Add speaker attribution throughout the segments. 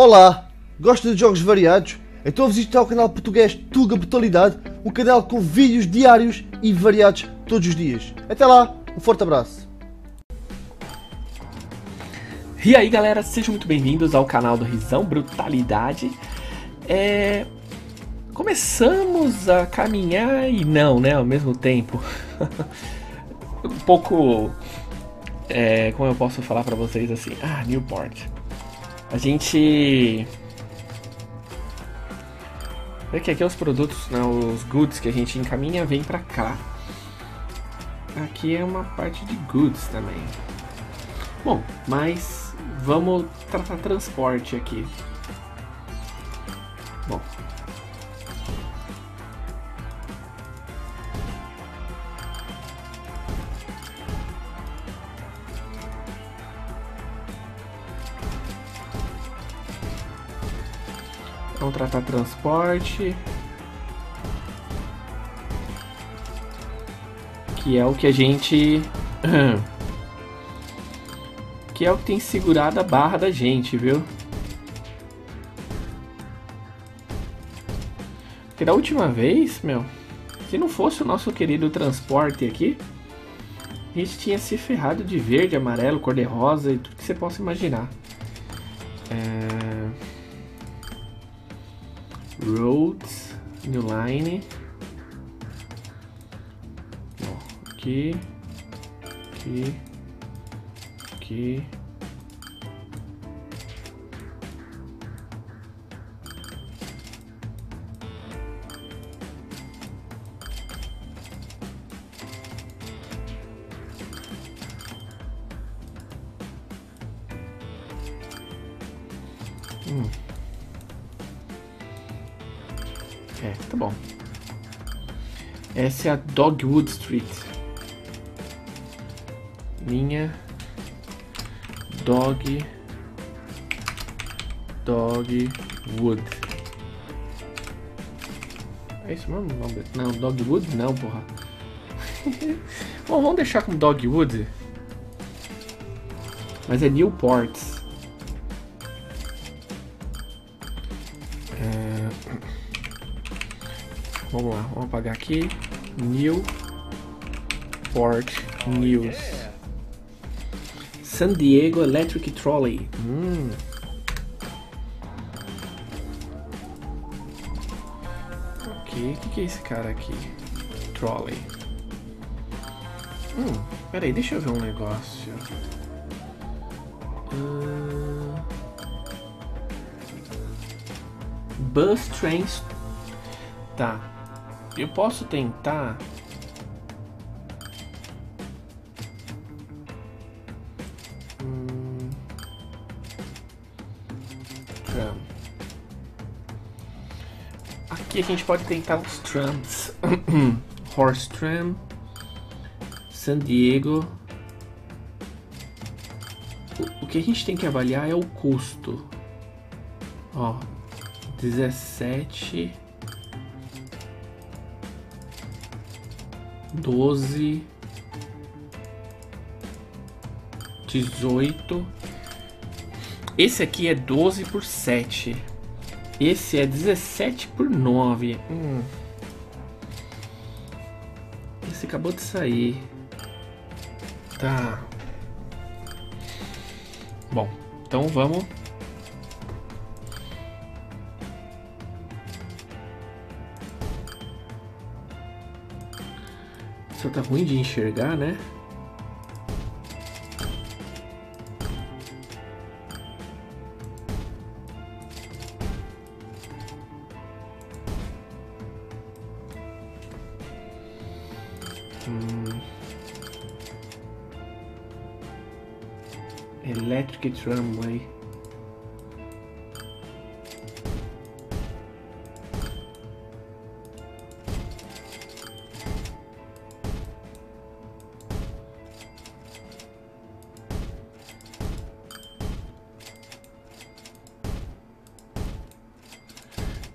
Speaker 1: Olá! Gosta de jogos variados? Então visite o canal português Tuga Brutalidade, um canal com vídeos diários e variados todos os dias. Até lá, um forte abraço.
Speaker 2: E aí galera, sejam muito bem-vindos ao canal do Risão Brutalidade. É... Começamos a caminhar e não, né, ao mesmo tempo. um pouco... É... Como eu posso falar pra vocês assim? Ah, Newport. A gente... Vê que aqui os produtos, né, os goods que a gente encaminha vem pra cá. Aqui é uma parte de goods também. Bom, mas vamos tratar transporte aqui. Bom. Vamos tratar transporte. Que é o que a gente que é o que tem segurado a barra da gente, viu? Porque da última vez, meu, se não fosse o nosso querido transporte aqui, a gente tinha se ferrado de verde, amarelo, cor-de-rosa e tudo que você possa imaginar. É... Roads, New Line. Ó, aqui, aqui aqui. Hum. É, tá bom. Essa é a Dogwood Street. Minha Dog Dog Wood. É isso mesmo? Não, Dogwood? Não, porra. Bom, vamos deixar como Dogwood. Mas é Newport. Vamos lá, vamos apagar aqui. Newport News. San Diego Electric Trolley. Hum. Ok, o que, que é esse cara aqui? Trolley. Hum, peraí, deixa eu ver um negócio. Uh... Bus Trains. Tá. Eu posso tentar Aqui a gente pode tentar os trams. Horse Tram, San Diego. O, o que a gente tem que avaliar é o custo. Ó, 17 12 18 Esse aqui é 12 por 7 esse é 17 por 9. Hum. Esse acabou de sair. Tá. Bom, então vamos. Só tá ruim de enxergar, né? Electric Tramway.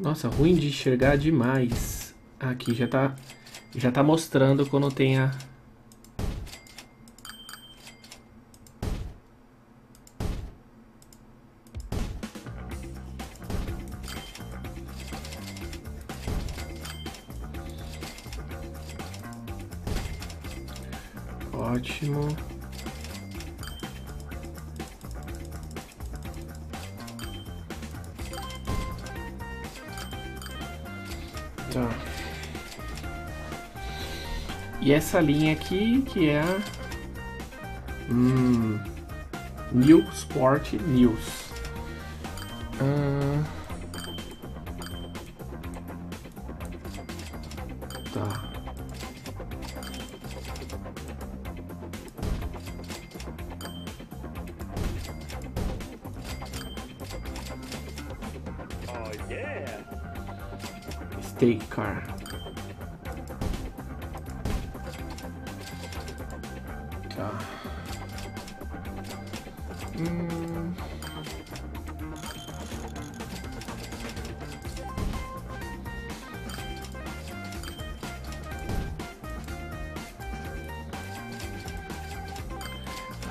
Speaker 2: Nossa, ruim de enxergar demais. Aqui já tá já tá mostrando quando tem a essa linha aqui, que é a hum, New Sport News. Ah, tá.
Speaker 3: Oh yeah!
Speaker 2: State Car.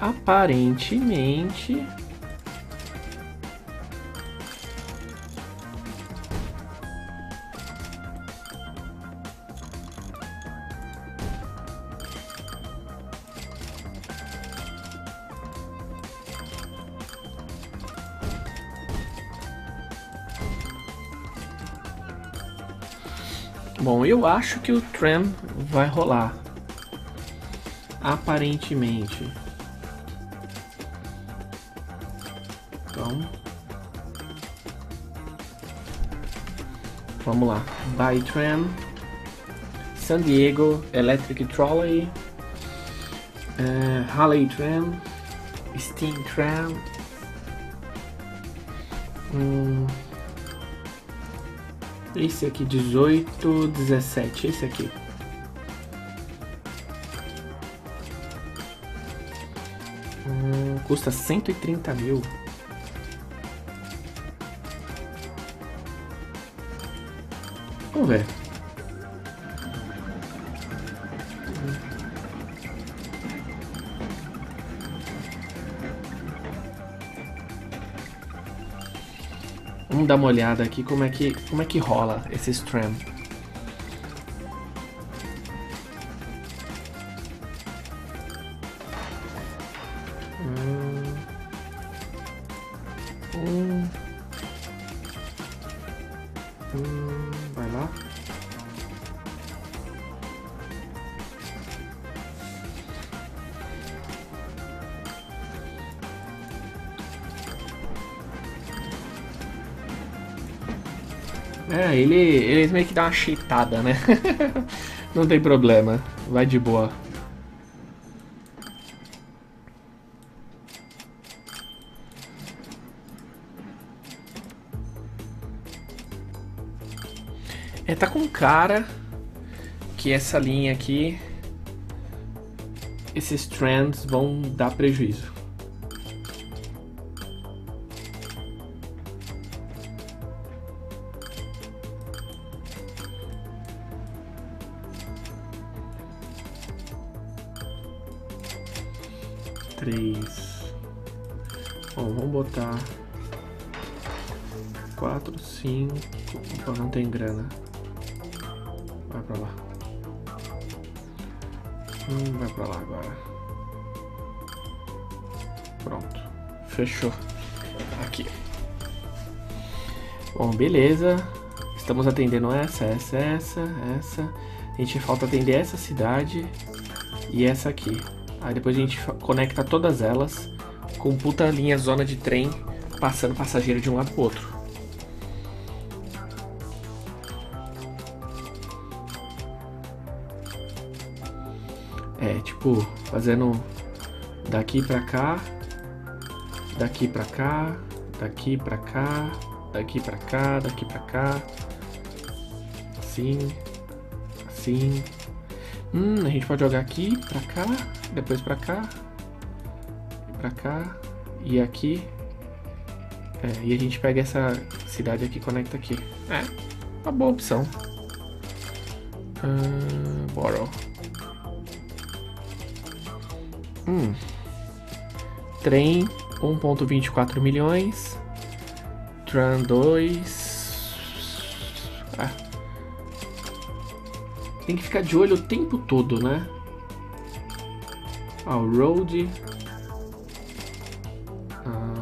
Speaker 2: Aparentemente. Bom, eu acho que o tram vai rolar. Aparentemente. Vamos lá. By tram. San Diego Electric Trolley. eh, Halley Tram. Steam Tram. Hum, esse aqui, 18, 17. Esse aqui. Hum, custa 130 mil. Ver. Vamos dar uma olhada aqui como é que, como é que rola esse tram. Ele, ele meio que dá uma cheatada, né? Não tem problema, vai de boa. É, tá com cara que essa linha aqui, esses trends vão dar prejuízo. Hum, vai pra lá agora. Pronto. Fechou. Aqui. Bom, beleza. Estamos atendendo essa, essa, essa, essa. A gente falta atender essa cidade e essa aqui. Aí depois a gente conecta todas elas com puta linha zona de trem passando passageiro de um lado pro outro. Tipo, fazendo daqui pra cá, daqui pra cá, daqui pra cá, daqui pra cá, daqui pra cá. Assim, assim. Hum, a gente pode jogar aqui pra cá, depois pra cá, pra cá e aqui. É, e a gente pega essa cidade aqui e conecta aqui. É, uma boa opção. Borrow. Hum. Trem 1.24 milhões. Tran 2. Ah. Tem que ficar de olho o tempo todo, né? Ó, o Road. Ah.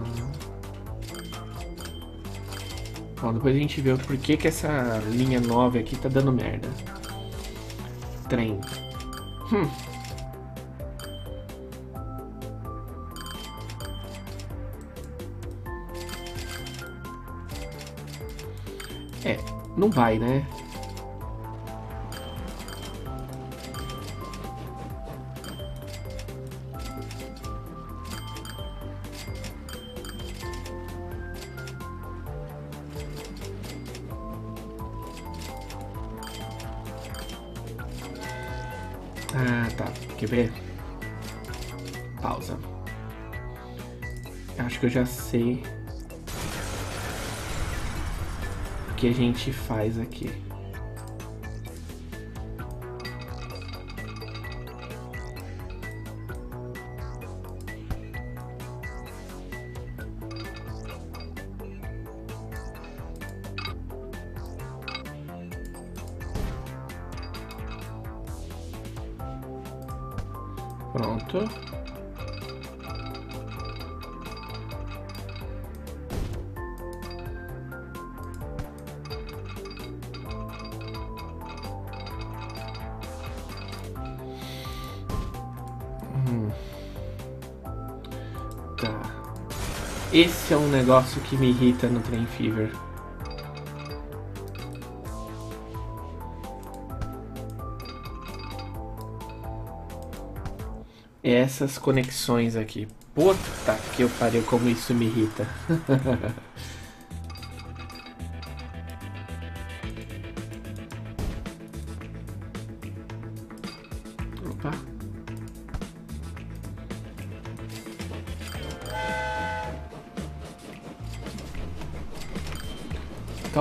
Speaker 2: Ó, depois a gente vê o porquê que essa linha 9 aqui tá dando merda. Trem. Hum. Não vai, né? Ah, tá. Quer ver? Pausa. Acho que eu já sei que a gente faz aqui. Tá. Esse é um negócio que me irrita no Train Fever. essas conexões aqui. Puta que eu pariu, como isso me irrita.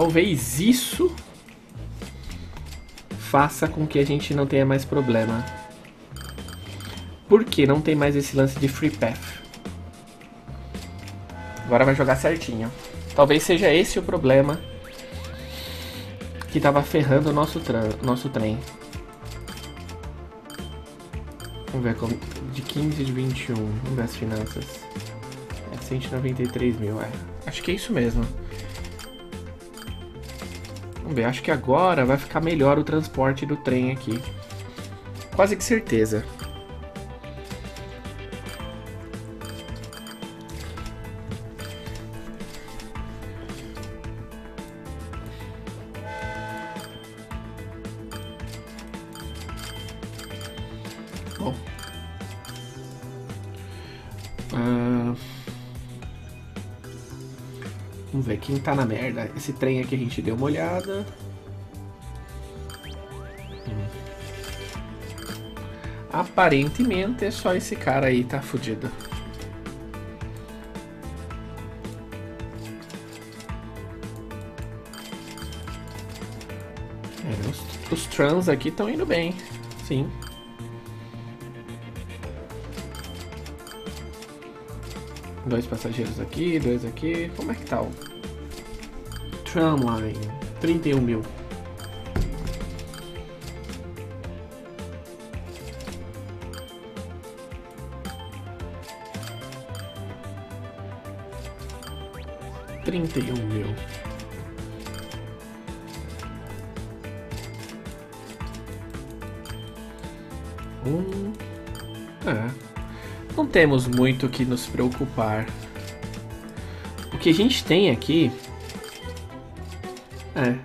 Speaker 2: Talvez isso faça com que a gente não tenha mais problema. Porque não tem mais esse lance de free path. Agora vai jogar certinho. Talvez seja esse o problema que tava ferrando o nosso, nosso trem. Vamos ver como. De 15 de 21. Vamos ver as finanças. É 193 mil, é. Acho que é isso mesmo. Vamos ver, acho que agora vai ficar melhor o transporte do trem aqui. Quase que certeza. Ver quem tá na merda. Esse trem aqui a gente deu uma olhada. Hum. Aparentemente é só esse cara aí tá fudido. É, os, os trans aqui estão indo bem, sim. Dois passageiros aqui, dois aqui. Como é que tá o Tramline? 31 mil. Trinta e um mil. Um. É não temos muito que nos preocupar. O que a gente tem aqui é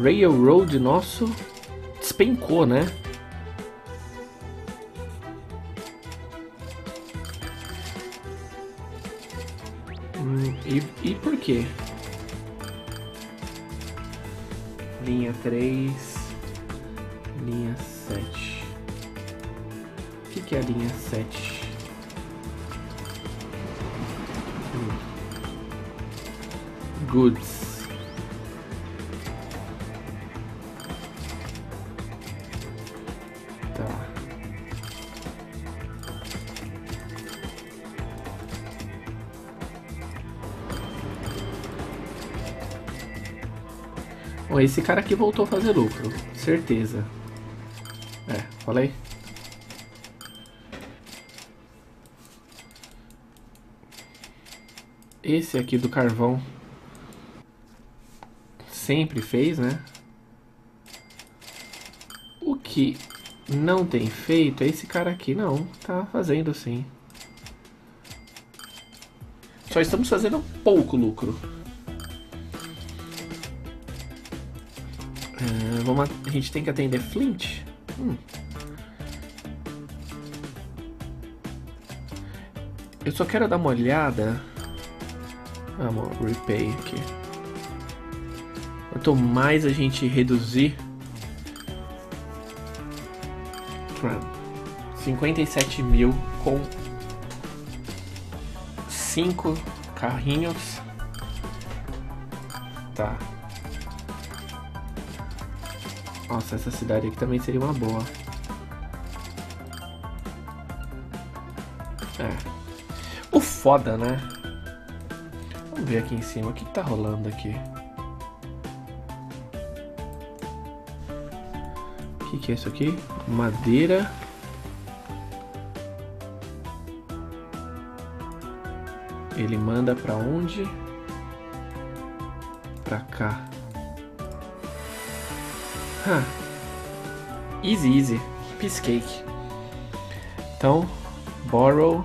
Speaker 2: Railroad nosso despencou, né? Hum, e, e por quê? Linha 3, linha 7 que é a linha 7? goods. Tá. Bom, esse cara aqui voltou a fazer lucro, certeza. É, falei. Esse aqui do carvão sempre fez, né? O que não tem feito é esse cara aqui, não. Tá fazendo sim. Só estamos fazendo pouco lucro. É, vamos, a gente tem que atender Flint. Hum. Eu só quero dar uma olhada. Vamos, repay aqui. Quanto mais a gente reduzir para 57 mil com 5 carrinhos. Tá. Nossa, essa cidade aqui também seria uma boa. É. O foda, né? Vamos ver aqui em cima o que, que tá rolando aqui. Que, é isso aqui? Madeira. Ele manda pra onde? Pra cá. Huh. Easy, easy. Cake. Então, borrow.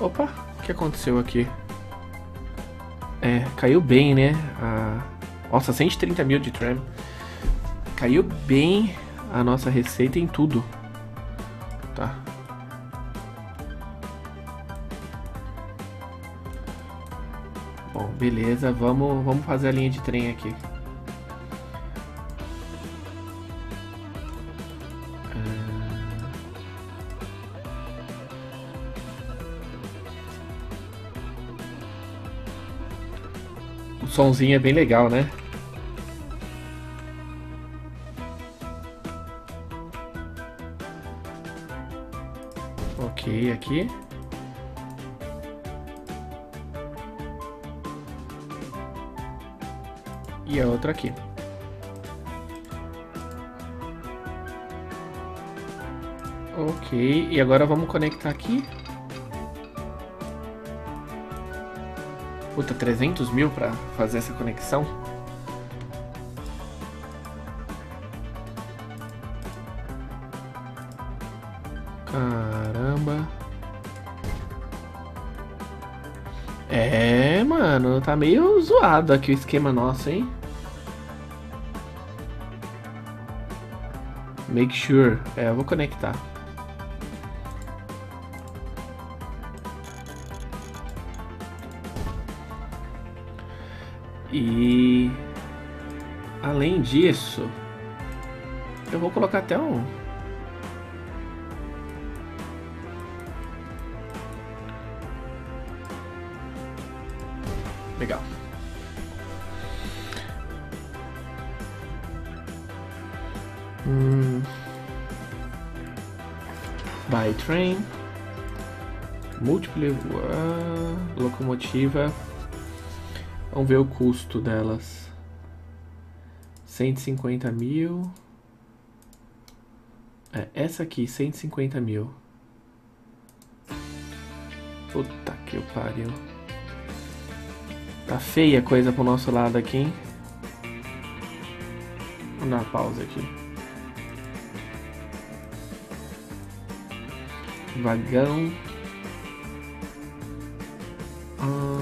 Speaker 2: Opa, o que aconteceu aqui? É, caiu bem, né? A... Nossa, 130 mil de tram. Caiu bem a nossa receita em tudo. Tá. Bom, beleza. Vamos, vamos fazer a linha de trem aqui. O sonzinho é bem legal, né? E agora vamos conectar aqui. Puta, 300 mil pra fazer essa conexão? Caramba. É, mano, tá meio zoado aqui o esquema nosso, hein? Make sure. É, eu vou conectar. E além disso, eu vou colocar até um Legal. Hum. By train. Múltipla uh, locomotiva. Vamos ver o custo delas. 150 mil. É, essa aqui, 150 mil. Puta que pariu. Tá feia a coisa pro nosso lado aqui, hein? Vamos dar uma pausa aqui. Vagão. Uh,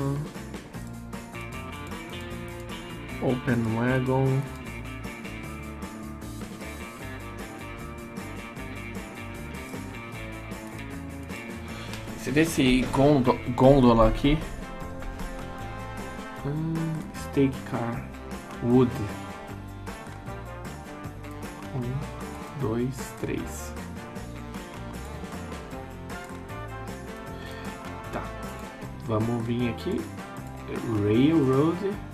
Speaker 2: open wagon. Você vê esse gôndola aqui? Hum, steak car. Wood. Um, dois, três. Tá. Vamos vir aqui. Railroad.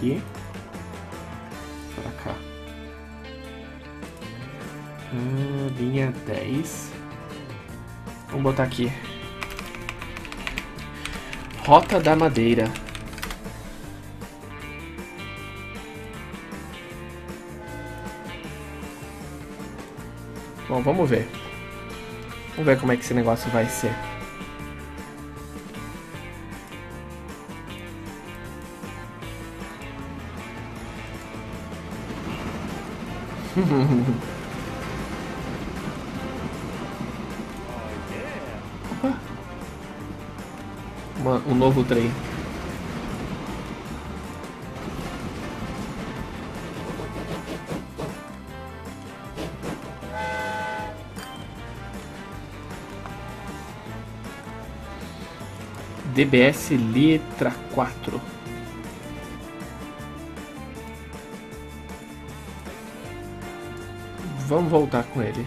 Speaker 2: Aqui. Pra cá. Ah, linha 10. Vamos botar aqui. Rota da Madeira. Bom, vamos ver. Vamos ver como é que esse negócio vai ser. Uma, um novo trem. DBS letra 4. Vamos voltar com ele.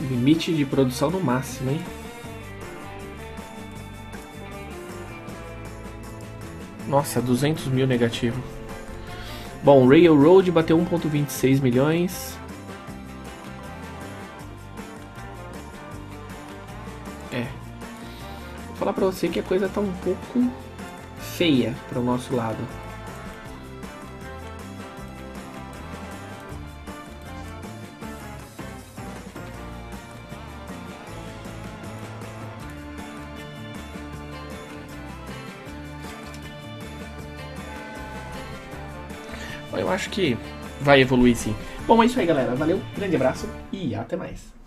Speaker 2: Limite de produção no máximo, hein? Nossa, 200 mil negativo. Bom, Railroad bateu 1.26 milhões. É. Vou falar pra você que a coisa tá um pouco feia pro nosso lado. Eu acho que vai evoluir sim. Bom, é isso aí, galera. Valeu, grande abraço e até mais.